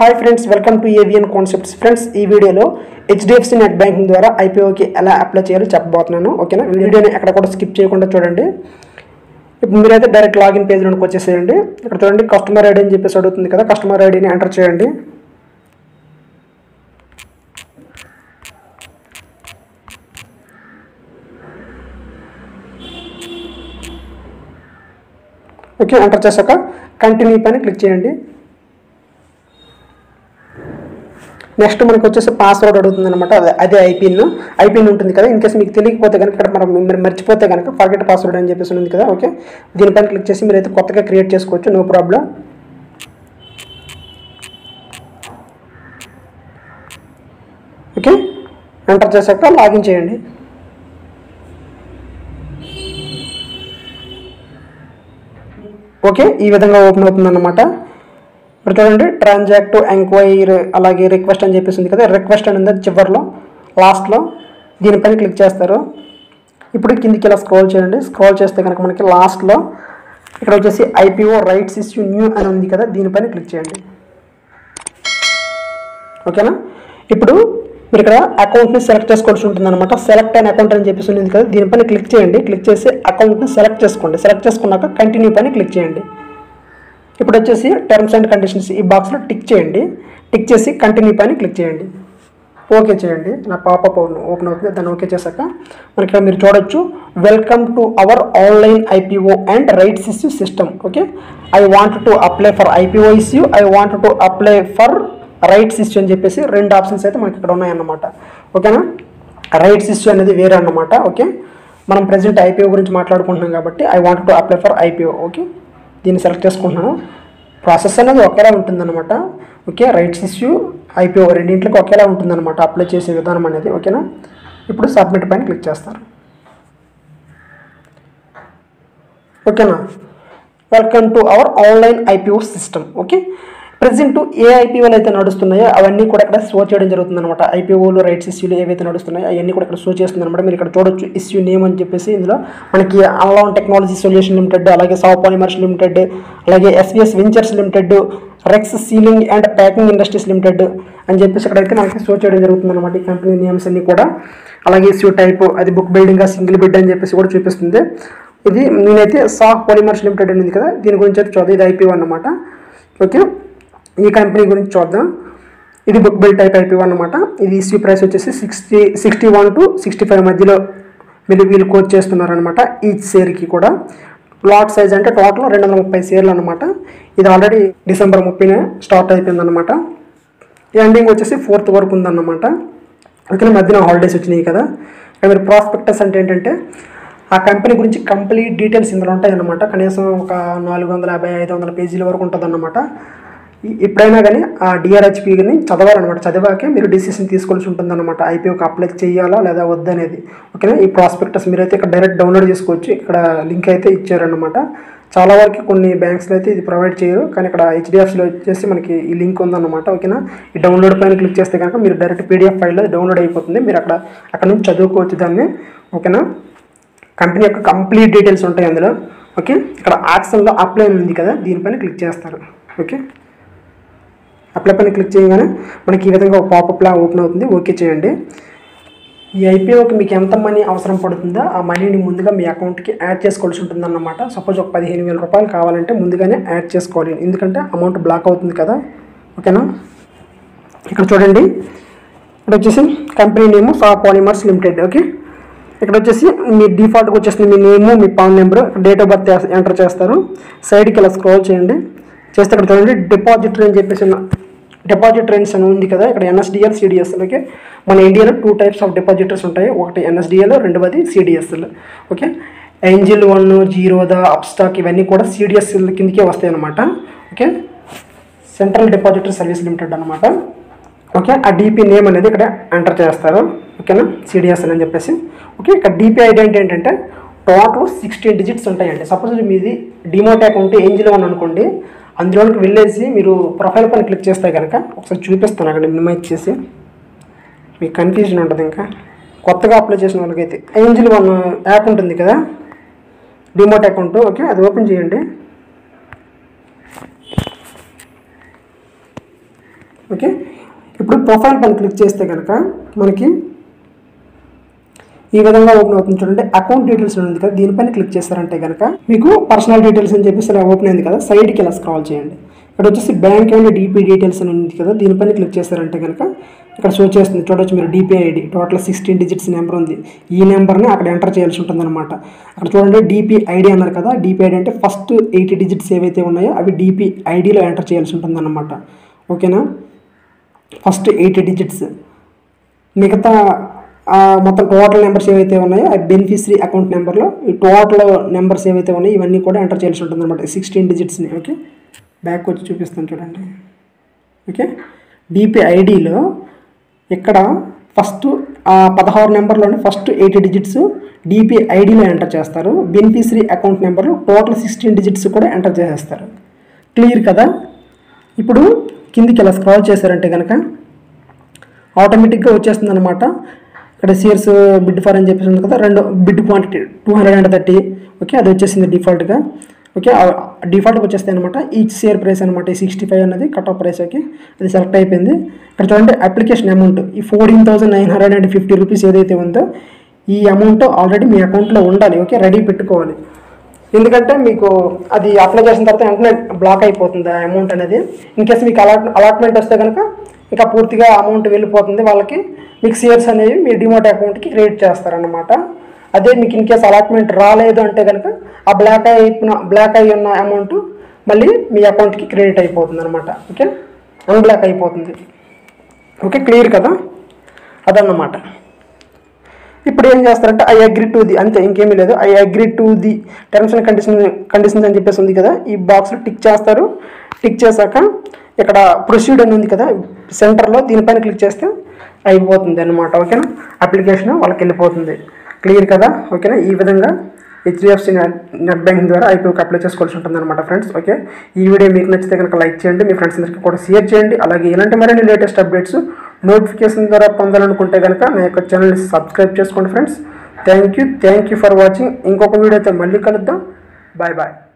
Hi friends welcome to AVN concepts friends ఈ వీడియోలో HDFC net banking ద్వారా ఐపీఓకి ఎలా అప్లై చేయాలో చెప్పబోతున్నాను. ఓకేనా వీడియోని ఎక్కడ కూడా స్కిప్ చేయకుండా చూడండి. ఇప్పుడు మీరైతే డైరెక్ట్ లాగిన్ పేజ్లోకి వచ్చేసేయండి. ఇక్కడ చూడండి కస్టమర్ ఐడి అని చెప్పేసి అడుగుతుంది కదా. కస్టమర్ ఐడిని ఎంటర్ చేయండి. ఓకే ఎంటర్ చేశాక కంటిన్యూ పైన క్లిక్ చేయండి. నెక్స్ట్ మనకు వచ్చేసి పాస్వర్డ్ అడుగుతుంది అనమాట అదే అదే ఐపిన్ ఐపిన్ ఉంటుంది కదా ఇన్ కేసు మీకు తెలియకపోతే కనుక ఇక్కడ మనం మీరు మర్చిపోతే కనుక ఫర్గెట్ పాస్వర్డ్ అని చెప్పేసి ఉంది కదా ఓకే దీనిపైన క్లిక్ చేసి మీరైతే కొత్తగా క్రియేట్ చేసుకోవచ్చు నో ప్రాబ్లం ఓకే ఎంటర్ చేశాక లాగిన్ చేయండి. ఓకే ఈ విధంగా ఓపెన్ అవుతుంది అనమాట ఇప్పుడు చూడండి ట్రాన్సాక్ట్ ఎంక్వైరీ అలాగే రిక్వెస్ట్ అని చెప్పేసి ఉంది కదా రిక్వెస్ట్ అని ఉంది చివరిలో లాస్ట్లో దీనిపైన క్లిక్ చేస్తారు. ఇప్పుడు కిందికి ఇలా స్క్రోల్ చేయండి. స్క్రోల్ చేస్తే కనుక మనకి లాస్ట్లో ఇక్కడ వచ్చేసి ఐపీఓ రైట్స్ ఇష్యూ న్యూ అని ఉంది కదా దీనిపైన క్లిక్ చేయండి. ఓకేనా ఇప్పుడు మీరు ఇక్కడ అకౌంట్ని సెలెక్ట్ చేసుకోవాల్సి ఉంటుంది అనమాట సెలెక్ట్ అయిన అకౌంట్ అని చెప్పేసి ఉంది కదా దీనిపైన క్లిక్ చేయండి. క్లిక్ చేసి అకౌంట్ని సెలెక్ట్ చేసుకోండి. సెలెక్ట్ చేసుకున్నాక కంటిన్యూ పైన క్లిక్ చేయండి. ఇప్పుడు వచ్చేసి టర్మ్స్ అండ్ కండిషన్స్ ఈ బాక్స్లో టిక్ చేయండి. టిక్ చేసి కంటిన్యూ పైన క్లిక్ చేయండి. ఓకే చేయండి. నా పాప ఓపెన్ అవుతుంది. దాన్ని ఓకే చేశాక మనకి ఇక్కడ మీరు చూడొచ్చు. Welcome to our online IPO and rights issue system okay I want to apply for IPO issue I want to apply for rights issue అని చెప్పేసి రెండు ఆప్షన్స్ అయితే మనకి ఇక్కడ ఉన్నాయన్నమాట ఓకేనా రైట్స్ ఇష్యూ అనేది వేరే అన్నమాట. ఓకే మనం ప్రజెంట్ ఐపీఓ గురించి మాట్లాడుకుంటున్నాం కాబట్టి I want to apply for IPO okay దీన్ని సెలెక్ట్ చేసుకుంటున్నాను. ప్రాసెస్ అనేది ఒకేలా ఉంటుందన్నమాట. ఓకే రైట్స్ ఇష్యూ ఐపీఓ రెండింటికి ఒకేలా ఉంటుందన్నమాట. అప్లై చేసే విధానం అనేది ఓకేనా ఇప్పుడు సబ్మిట్ పైన క్లిక్ చేస్తారు. ఓకేనా welcome to our online IPO system okay present ఏ ఐపీఓలు అయితే నడుస్తున్నాయో అవన్నీ కూడా ఇక్కడ షో చేయడం జరుగుతుంది అనమాట ఐపీఓలు రైట్స్ ఇష్యూలు ఏవైతే నడుస్తున్నాయో అవన్నీ కూడా ఇక్కడ షో చేస్తుంది అనమాట మీరు ఇక్కడ చూడొచ్చు ఇష్యూ నేమ్ అని చెప్పేసి ఇందులో మనకి అన్లాన్ టెక్నాలజీ సొల్యూషన్ లిమిటెడ్ అలాగే సాఫ్ పాలిమర్స్ లిమిటెడ్ అలాగే SVS ventures limited Rex sealing and packing industries limited అని చెప్పేసి ఇక్కడైతే మనకి షో చేయడం జరుగుతుంది అనమాట ఈ కంపెనీ నేమ్స్ అన్ని కూడా. అలాగే ఇష్యూ టైప్ అది బుక్ బిల్డింగ్ సింగిల్ బిడ్ అని చెప్పేసి కూడా చూపిస్తుంది. ఇది నేనైతే సాఫ్ పాలిమర్స్ లిమిటెడ్ అనేది కదా దీని గురించి అయితే చదువు ఇది ఐపీఓ అనమాట ఓకే? ఈ కంపెనీ గురించి చూద్దాం. ఇది బుక్ బిల్ టైప్ ఐపీఓ అనమాట ఇది ఈసీ ప్రైస్ వచ్చేసి sixty sixty one to sixty five మధ్యలో మీరు వీళ్ళు కోచ్ చేస్తున్నారనమాట ఈచ్ షేర్కి కూడా. లాట్ సైజ్ అంటే టోటల్ రెండు వందల ముప్పై షేర్లు అనమాట ఇది ఆల్రెడీ డిసెంబర్ ముప్పైన స్టార్ట్ అయిపోయిందనమాట ఎండింగ్ వచ్చేసి ఫోర్త్ వరకు ఉందన్నమాట. ఓకే మధ్యన హాలిడేస్ వచ్చినాయి కదా. మీరు ప్రాస్పెక్టస్ అంటే ఏంటంటే ఆ కంపెనీ గురించి కంప్లీట్ డీటెయిల్స్ ఇందులో ఉంటాయి అనమాట కనీసం ఒక నాలుగు వందల యాభై ఐదు వందల పేజీల వరకు ఉంటుంది అన్నమాట ఎప్పుడైనా కానీ ఆ డిఆర్హెచ్పిని చదవాలన్నమాట. చదివాకే మీరు డిసిషన్ తీసుకోవాల్సి ఉంటుంది అనమాట ఐపీఓకి అప్లై చేయాలా లేదా వద్దనేది. ఓకేనా? ఈ ప్రాస్పెక్టస్ మీరైతే ఇక్కడ డైరెక్ట్ డౌన్లోడ్ చేసుకోవచ్చు. ఇక్కడ లింక్ అయితే ఇచ్చారనమాట చాలా వరకు కొన్ని బ్యాంక్స్లో అయితే ఇది ప్రొవైడ్ చేయరు. కానీ ఇక్కడ హెచ్డిఎఫ్సిలో వచ్చేసి మనకి ఈ లింక్ ఉందన్నమాట. ఓకేనా? ఈ డౌన్లోడ్ పైన క్లిక్ చేస్తే కనుక మీరు డైరెక్ట్ పీడిఎఫ్ ఫైల్లో డౌన్లోడ్ అయిపోతుంది. మీరు అక్కడ అక్కడ నుంచి చదువుకోవచ్చు దాన్ని. ఓకేనా? కంపెనీ యొక్క కంప్లీట్ డీటెయిల్స్ ఉంటాయి అందులో. ఓకే? ఇక్కడ ఆప్షన్లో అప్లై ఉంది కదా. దీనిపైన క్లిక్ చేస్తారు. ఓకే? అప్లై పైన క్లిక్ చేయగానే మనకి ఈ విధంగా ఒక పాపప్లా ఓపెన్ అవుతుంది. ఓకే చేయండి. ఈ ఐపీఓకి మీకు ఎంత మనీ అవసరం పడుతుందో ఆ మనీని ముందుగా మీ అకౌంట్కి యాడ్ చేసుకోవాల్సి ఉంటుంది అన్నమాట సపోజ్ ఒక పదిహేను వేల రూపాయలు కావాలంటే ముందుగానే యాడ్ చేసుకోవాలి. ఎందుకంటే అమౌంట్ బ్లాక్ అవుతుంది కదా. ఓకేనా? ఇక్కడ చూడండి. ఇక్కడ వచ్చేసి కంపెనీ నేము సా పాలిమర్స్ లిమిటెడ్ ఓకే? ఇక్కడ వచ్చేసి మీ డిఫాల్ట్గా వచ్చేసింది మీ name me PAN number date of birth enter చేస్తారు. సైడ్కి ఇలా స్క్రోల్ చేయండి. చేస్తే ఇక్కడ చూడండి డిపాజిటర్ అని చెప్పేసి డిపాజిట్ రేంజ్ అని ఉంది కదా ఇక్కడ ఎన్ఎస్డిఎల్ సిడిఎస్ఎల్కి ఓకే మన ఇండియాలో టూ టైప్స్ ఆఫ్ డిపాజిటర్స్ ఉంటాయి. ఒకటి ఎన్ఎస్డిఎల్ రెండవది CDSL okay Angel One Zerodha Upstox ఇవన్నీ కూడా సిడిఎస్ఎల్ కిందకే వస్తాయి అనమాట okay central depositor service limited అనమాట ఓకే ఆ డిపి నేమ్ అనేది ఇక్కడ ఎంటర్ చేస్తారు ఓకేనా సిడిఎస్ఎల్ అని చెప్పేసి ఓకే ఇక్కడ డిపి ఐడెంటి ఏంటంటే టోటల్ సిక్స్టీన్ డిజిట్స్ ఉంటాయండి. సపోజ్ మీది డిమోట్ అకౌంట్ ఏంజిల్ వన్ అనుకోండి అందులోకి వెళ్ళేసి మీరు ప్రొఫైల్ పైన క్లిక్ చేస్తే కనుక ఒకసారి చూపిస్తాను అక్కడ మినిమైజ్ చేసి. మీకు కన్ఫ్యూజన్ ఉంటుంది ఇంకా. కొత్తగా అప్లై చేసిన వాళ్ళకైతే. ఏంజిల్ వన్ యాప్ ఉంటుంది కదా? డిమోట్ అకౌంట్ ఓకే అది ఓపెన్ చేయండి. ఓకే ఇప్పుడు ప్రొఫైల్ పైన క్లిక్ చేస్తే కనుక మనకి ఈ విధంగా ఓపెన్ అవుతుంది చూడండి. అకౌంట్ డీటెయిల్స్ ఉంది కదా దీనిపైన క్లిక్ చేస్తారంటే కనుక మీకు పర్సనల్ డీటెయిల్స్ అని చెప్పేసి ఇలా ఓపెన్ అయింది కదా సైడ్కి ఇలా స్క్రాల్ చేయండి. ఇక్కడ వచ్చేసి బ్యాంక్ అండ్ డీపీ డీటెయిల్స్ అని ఉంది కదా దీనిపైన క్లిక్ చేస్తారంటే కనుక ఇక్కడ షో చేస్తుంది. చూడొచ్చు మీరు DP ID total sixteen digits number ఉంది. ఈ నెంబర్ని అక్కడ ఎంటర్ చేయాల్సి ఉంటుంది అనమాట అక్కడ చూడండి డీపీ ఐడి అన్నారు కదా డీపీ ఐడి అంటే ఫస్ట్ ఎయిటీ డిజిట్స్ ఏవైతే ఉన్నాయో అవి డీపీ ఐడిలో ఎంటర్ చేయాల్సి ఉంటుందన్నమాట. ఓకేనా ఫస్ట్ ఎయిటీ డిజిట్స్ మిగతా మొత్తం టోటల్ నెంబర్స్ ఏవైతే ఉన్నాయో ఆ బెనిఫిషరీ అకౌంట్ నెంబర్లో ఈ టోటల్ నెంబర్స్ ఏవైతే ఉన్నాయో ఇవన్నీ కూడా ఎంటర్ చేయాల్సి ఉంటుంది అనమాట సిక్స్టీన్ డిజిట్స్ని ఓకే బ్యాక్ వచ్చి చూపిస్తాను చూడండి. ఓకే బీపీ ఐడిలో ఇక్కడ ఫస్ట్ పదహారు నెంబర్లోని ఫస్ట్ ఎయిటీ డిజిట్స్ డిపి ఐడిలో ఎంటర్ చేస్తారు. బెనిఫిషరీ అకౌంట్ నెంబర్లో టోటల్ సిక్స్టీన్ డిజిట్స్ కూడా ఎంటర్ చేసేస్తారు. క్లియర్ కదా? ఇప్పుడు కిందికి ఇలా స్క్రాల్ చేశారంటే కనుక ఆటోమేటిక్గా వచ్చేస్తుంది అనమాట ఇక్కడ సియర్స్ బిడ్ ఫర్ అని చెప్పేసి ఉంది కదా రెండు bid quantity two hundred and thirty okay అది వచ్చేసింది డిఫాల్ట్గా ఓకే డిఫాల్ట్గా వచ్చేస్తాయి అనమాట ఈచ్ షేర్ ప్రైస్ అనమాట ఈ సిక్స్టీ ఫైవ్ అనేది కట్ ఆఫ్ ప్రైస్ ఓకే అది సెలెక్ట్ అయిపోయింది. ఇక్కడ చూడండి అప్లికేషన్ అమౌంట్ ఈ fourteen thousand nine hundred and fifty rupees ఏదైతే ఉందో ఈ అమౌంట్ ఆల్రెడీ మీ అకౌంట్లో ఉండాలి ఓకే రెడీ పెట్టుకోవాలి. ఎందుకంటే మీకు అది అప్లై చేసిన తర్వాత వెంటనే బ్లాక్ అయిపోతుంది ఆ అమౌంట్ అనేది. ఇన్ కేసు మీకు అలాట్ అలాట్మెంట్ వస్తే కనుక ఇంకా పూర్తిగా అమౌంట్ వెళ్ళిపోతుంది. వాళ్ళకి మీకు షేర్స్ అనేవి మీ డిమోట్ అకౌంట్కి క్రియేట్ చేస్తారనమాట అదే మీకు ఇన్ కేస్ అలాట్మెంట్ రాలేదు అంటే కనుక ఆ బ్లాక్ అయిపోయిన బ్లాక్ అయి ఉన్న అమౌంట్ మళ్ళీ మీ అకౌంట్కి క్రెడిట్ అయిపోతుంది అనమాట ఓకే అన్బ్లాక్ అయిపోతుంది. ఓకే క్లియర్ కదా? అదన్నమాట. ఇప్పుడు ఏం చేస్తారంటే ఐ అగ్రి టు ది అంతే ఇంకేమీ లేదు. I agree to the terms and condition conditions అని చెప్పేసి ఉంది కదా ఈ బాక్స్లో టిక్ చేస్తారు. టిక్ చేశాక ఇక్కడ ప్రొసీడ్ అని ఉంది కదా సెంటర్లో దీనిపైన క్లిక్ చేస్తే అయిపోతుంది అనమాట ఓకేనా? అప్లికేషన్ వాళ్ళకి వెళ్ళిపోతుంది. క్లియర్ కదా? ఓకేనా? ఈ విధంగా హెచ్డిఎఫ్సి నెట్ బ్యాంకింగ్ ద్వారా ఐపీఓకి అప్లై చేసుకోవాల్సి ఉంటుంది అనమాట ఫ్రెండ్స్ ఓకే? ఈ వీడియో మీకు నచ్చితే కనుక లైక్ చేయండి మీ ఫ్రెండ్స్ అందరికీ కూడా షేర్ చేయండి. అలాగే ఇలాంటి మరిన్ని లేటెస్ట్ అప్డేట్స్ నోటిఫికేషన్ ద్వారా పొందాలనుకుంటే కనుక నా యొక్క ఛానల్ని సబ్స్క్రైబ్ చేసుకోండి friends thank you thank you for watching ఇంకొక వీడియోతో మళ్ళీ కలుద్దాం. Bye bye